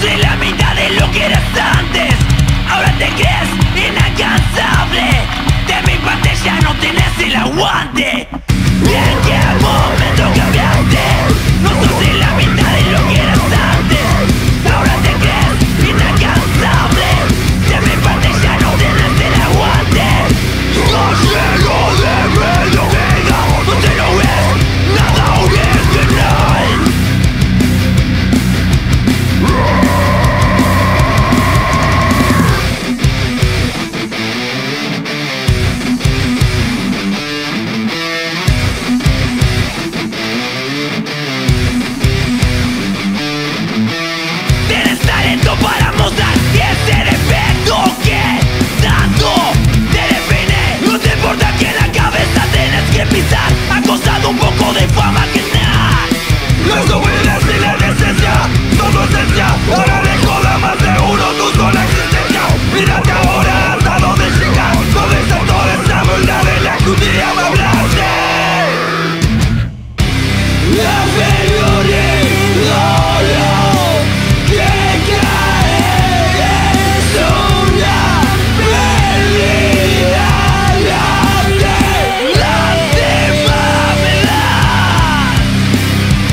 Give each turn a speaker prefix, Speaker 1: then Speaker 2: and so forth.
Speaker 1: Menos de la mitad de lo que eras antes. Ahora te crees inalcanzable. De mi parte ya no tienes el aguante.